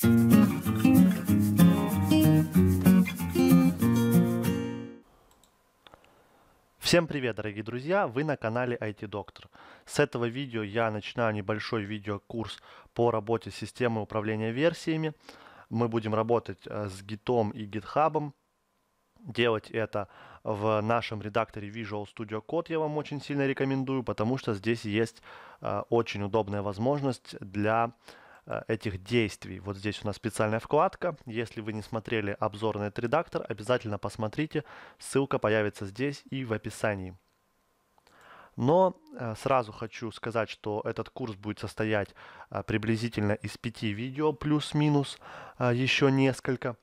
Всем привет, дорогие друзья! Вы на канале IT Доктор. С этого видео я начинаю небольшой видеокурс по работе с системой управления версиями. Мы будем работать э, с Git и GitHub. Делать это в нашем редакторе Visual Studio Code я вам очень сильно рекомендую, потому что здесь есть э, очень удобная возможность для этих действий. Вот здесь у нас специальная вкладка. Если вы не смотрели обзор на этот редактор, обязательно посмотрите. Ссылка появится здесь и в описании. Но э, сразу хочу сказать, что этот курс будет состоять э, приблизительно из пяти видео, плюс-минус еще несколько.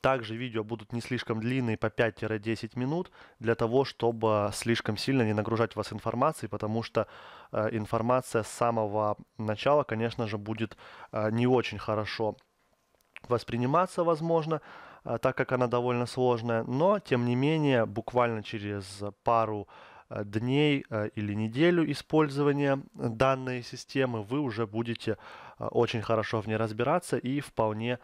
Также видео будут не слишком длинные, по 5-10 минут, для того, чтобы слишком сильно не нагружать вас информацией, потому что э, информация с самого начала, конечно же, будет э, не очень хорошо восприниматься, возможно, э, так как она довольно сложная, но, тем не менее, буквально через пару э, дней э, или неделю использования данной системы вы уже будете э, очень хорошо в ней разбираться и вполне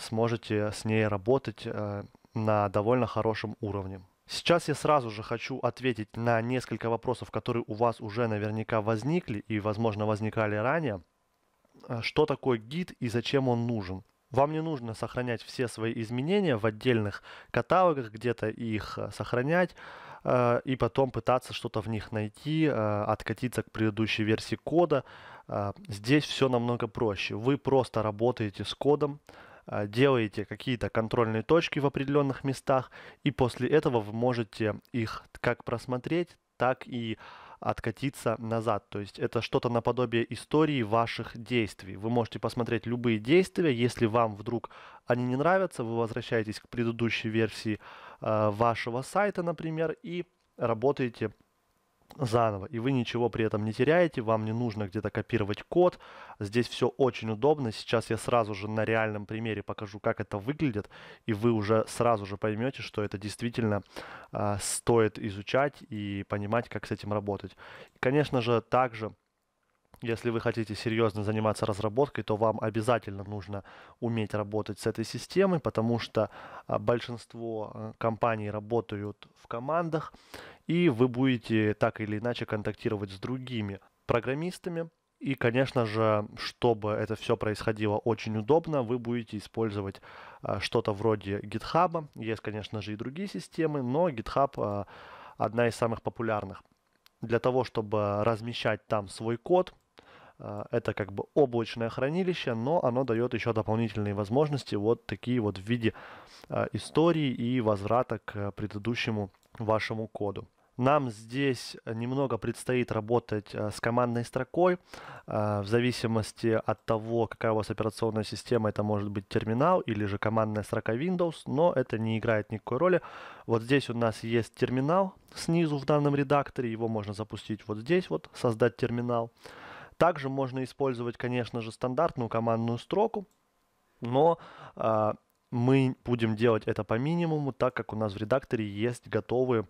сможете с ней работать э, на довольно хорошем уровне. Сейчас я сразу же хочу ответить на несколько вопросов, которые у вас уже наверняка возникли и, возможно, возникали ранее. Э, что такое гид и зачем он нужен? Вам не нужно сохранять все свои изменения в отдельных каталогах, где-то их сохранять и потом пытаться что-то в них найти, откатиться к предыдущей версии кода. Здесь все намного проще. Вы просто работаете с кодом, делаете какие-то контрольные точки в определенных местах, и после этого вы можете их как просмотреть, так и откатиться назад. То есть это что-то наподобие истории ваших действий. Вы можете посмотреть любые действия. Если вам вдруг они не нравятся, вы возвращаетесь к предыдущей версии э, вашего сайта, например, и работаете заново, и вы ничего при этом не теряете, вам не нужно где-то копировать код, здесь все очень удобно, сейчас я сразу же на реальном примере покажу, как это выглядит, и вы уже сразу же поймете, что это действительно э, стоит изучать и понимать, как с этим работать. Конечно же, также если вы хотите серьезно заниматься разработкой, то вам обязательно нужно уметь работать с этой системой, потому что а, большинство а, компаний работают в командах, и вы будете так или иначе контактировать с другими программистами. И, конечно же, чтобы это все происходило очень удобно, вы будете использовать а, что-то вроде GitHub. Есть, конечно же, и другие системы, но GitHub одна из самых популярных. Для того, чтобы размещать там свой код, а, это как бы облачное хранилище, но оно дает еще дополнительные возможности, вот такие вот в виде а, истории и возврата к предыдущему вашему коду. Нам здесь немного предстоит работать а, с командной строкой. В зависимости от того, какая у вас операционная система, это может быть терминал или же командная строка Windows, но это не играет никакой роли. Вот здесь у нас есть терминал снизу в данном редакторе, его можно запустить вот здесь, вот создать терминал. Также можно использовать, конечно же, стандартную командную строку, но э, мы будем делать это по минимуму, так как у нас в редакторе есть готовые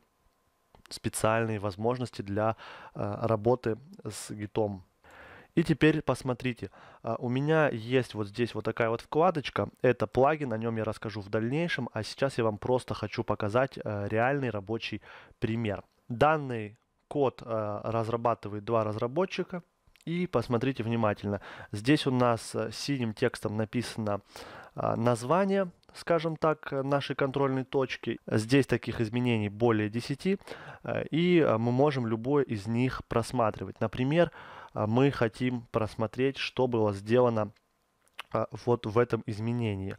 специальные возможности для э, работы с гитом. И теперь посмотрите, у меня есть вот здесь вот такая вот вкладочка, это плагин, о нем я расскажу в дальнейшем, а сейчас я вам просто хочу показать э, реальный рабочий пример. Данный код э, разрабатывает два разработчика, и посмотрите внимательно. Здесь у нас э, синим текстом написано название, скажем так, нашей контрольной точки. Здесь таких изменений более 10, э, и э, мы можем любое из них просматривать. Например, мы хотим просмотреть, что было сделано вот в этом изменении.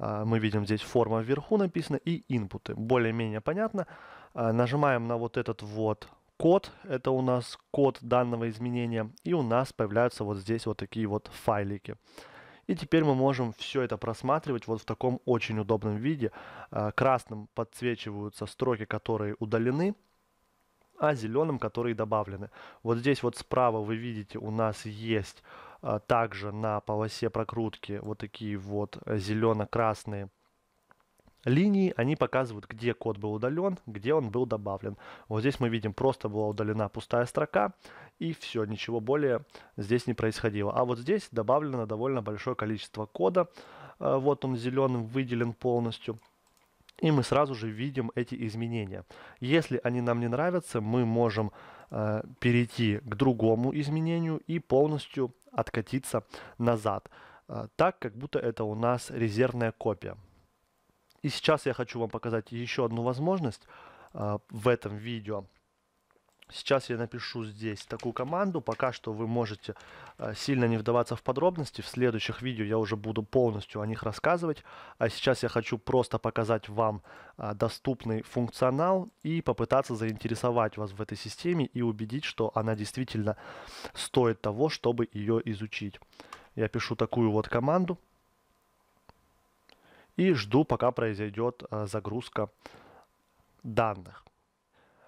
Мы видим здесь форма вверху написана и инпуты. Более-менее понятно. Нажимаем на вот этот вот код, это у нас код данного изменения, и у нас появляются вот здесь вот такие вот файлики. И теперь мы можем все это просматривать вот в таком очень удобном виде. А, красным подсвечиваются строки, которые удалены, а зеленым, которые добавлены. Вот здесь вот справа вы видите, у нас есть а, также на полосе прокрутки вот такие вот зелено-красные линии, они показывают, где код был удален, где он был добавлен. Вот здесь мы видим, просто была удалена пустая строка, и все, ничего более здесь не происходило. А вот здесь добавлено довольно большое количество кода. Э, вот он зеленым выделен полностью. И мы сразу же видим эти изменения. Если они нам не нравятся, мы можем э, перейти к другому изменению и полностью откатиться назад. Э, так, как будто это у нас резервная копия. И сейчас я хочу вам показать еще одну возможность э, в этом видео. Сейчас я напишу здесь такую команду. Пока что вы можете э, сильно не вдаваться в подробности. В следующих видео я уже буду полностью о них рассказывать. А сейчас я хочу просто показать вам э, доступный функционал и попытаться заинтересовать вас в этой системе и убедить, что она действительно стоит того, чтобы ее изучить. Я пишу такую вот команду и жду, пока произойдет э, загрузка данных.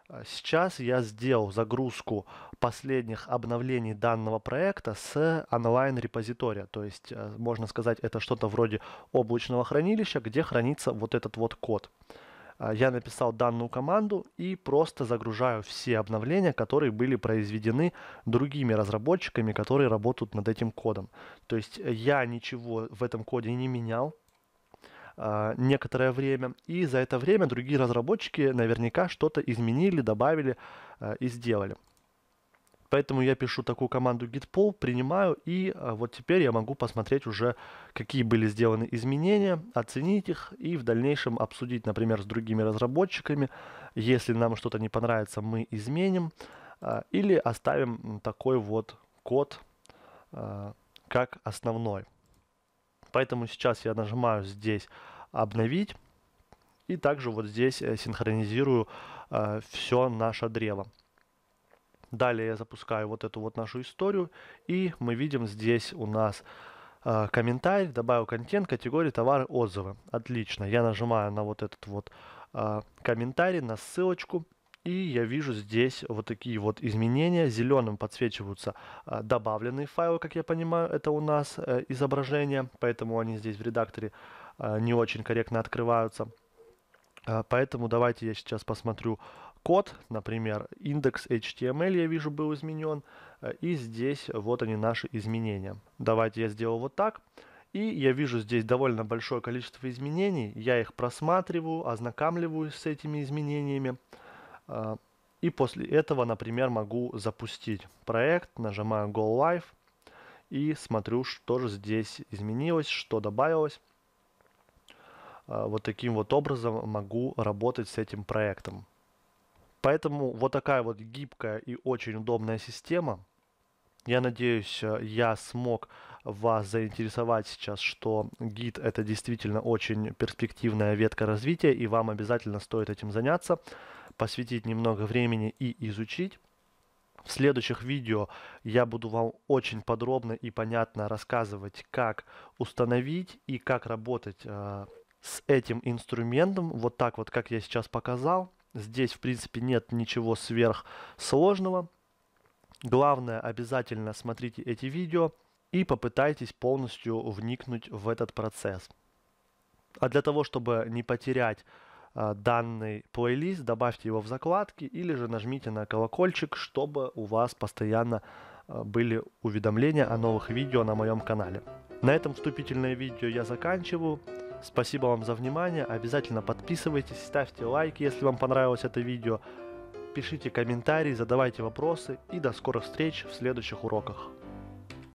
А сейчас я сделал загрузку последних обновлений данного проекта с онлайн-репозитория. То есть, э, можно сказать, это что-то вроде облачного хранилища, где хранится вот этот вот код. Я написал данную команду и просто загружаю все обновления, которые были произведены другими разработчиками, которые работают над этим кодом. То есть я ничего в этом коде не менял, некоторое время, и за это время другие разработчики наверняка что-то изменили, добавили а, и сделали. Поэтому я пишу такую команду git принимаю, и а, вот теперь я могу посмотреть уже, какие были сделаны изменения, оценить их и в дальнейшем обсудить, например, с другими разработчиками. Если нам что-то не понравится, мы изменим или оставим такой вот код как основной. Поэтому сейчас я нажимаю здесь «Обновить». И также вот здесь э, синхронизирую э, все наше древо. Далее я запускаю вот эту вот нашу историю. И мы видим здесь у нас э, комментарий, добавил контент, категории, товары, отзывы. Отлично. Я нажимаю на вот этот вот э, комментарий, на ссылочку. И я вижу здесь вот такие вот изменения. Зеленым подсвечиваются а, добавленные файлы, как я понимаю, это у нас а, изображение, поэтому они здесь в редакторе а, не очень корректно открываются. А, поэтому давайте я сейчас посмотрю код, например, индекс HTML я вижу был изменен, а, и здесь вот они наши изменения. Давайте я сделаю вот так. И я вижу здесь довольно большое количество изменений. Я их просматриваю, ознакомливаюсь с этими изменениями. А, и после этого, например, могу запустить проект, нажимаю Go Live и смотрю, что же здесь изменилось, что добавилось. А, вот таким вот образом могу работать с этим проектом. Поэтому вот такая вот гибкая и очень удобная система. Я надеюсь, я смог вас заинтересовать сейчас, что гид это действительно очень перспективная ветка развития, и вам обязательно стоит этим заняться посвятить немного времени и изучить. В следующих видео я буду вам очень подробно и понятно рассказывать, как установить и как работать э, с этим инструментом, вот так вот, как я сейчас показал. Здесь, в принципе, нет ничего сверхсложного. Главное, обязательно смотрите эти видео и попытайтесь полностью вникнуть в этот процесс. А для того, чтобы не потерять а, данный плейлист, добавьте его в закладки или же нажмите на колокольчик, чтобы у вас постоянно а, были уведомления о новых видео на моем канале. На этом вступительное видео я заканчиваю. Спасибо вам за внимание. Обязательно подписывайтесь, ставьте лайк, если вам понравилось это видео. Пишите комментарии, задавайте вопросы и до скорых встреч в следующих уроках.